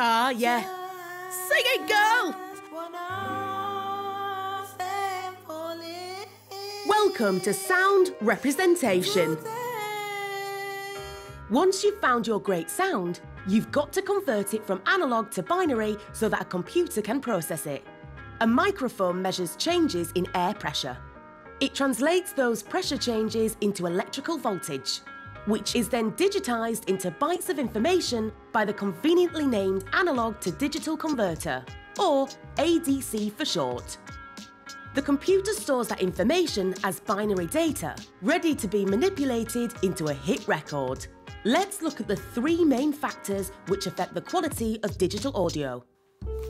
Ah, yeah. Sing it, girl! Welcome to Sound Representation. Once you've found your great sound, you've got to convert it from analog to binary so that a computer can process it. A microphone measures changes in air pressure. It translates those pressure changes into electrical voltage, which is then digitised into bytes of information by the conveniently named Analog to Digital Converter, or ADC for short. The computer stores that information as binary data, ready to be manipulated into a hit record. Let's look at the three main factors which affect the quality of digital audio.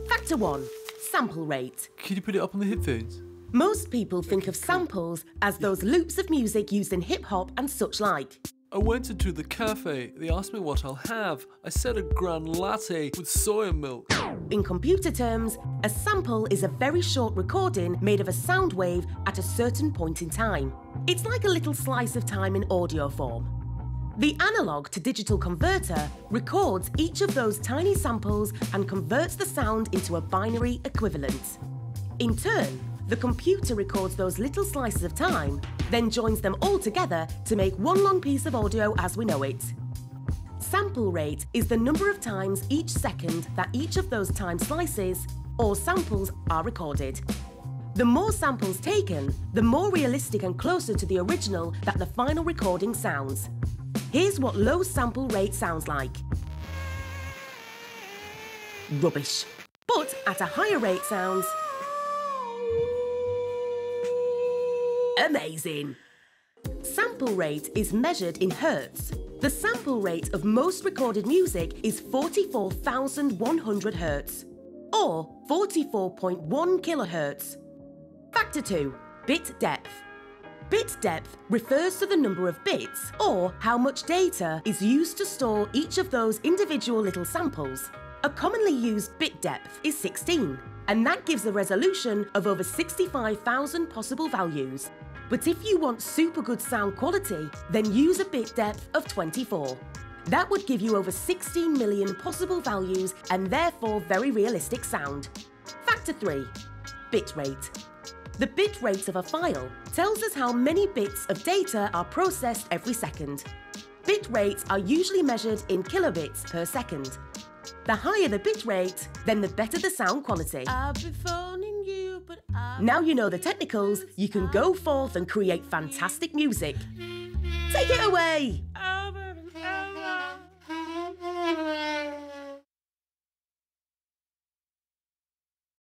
Factor 1. Sample rate. Can you put it up on the headphones? Most people think of samples as those loops of music used in hip hop and such like. I went into the cafe. They asked me what I'll have. I said a grand latte with soya milk. In computer terms, a sample is a very short recording made of a sound wave at a certain point in time. It's like a little slice of time in audio form. The analog to digital converter records each of those tiny samples and converts the sound into a binary equivalent. In turn, the computer records those little slices of time, then joins them all together to make one long piece of audio as we know it. Sample rate is the number of times each second that each of those time slices, or samples, are recorded. The more samples taken, the more realistic and closer to the original that the final recording sounds. Here's what low sample rate sounds like. Rubbish. But at a higher rate sounds... Amazing! Sample rate is measured in hertz. The sample rate of most recorded music is 44,100 hertz, or 44.1 kilohertz. Factor 2. Bit depth. Bit depth refers to the number of bits, or how much data is used to store each of those individual little samples. A commonly used bit depth is 16, and that gives a resolution of over 65,000 possible values. But if you want super good sound quality, then use a bit depth of 24. That would give you over 16 million possible values and therefore very realistic sound. Factor 3. Bit rate. The bit rate of a file tells us how many bits of data are processed every second. Bit rates are usually measured in kilobits per second. The higher the bit rate, then the better the sound quality. Now you know the technicals, you can go forth and create fantastic music. Take it away!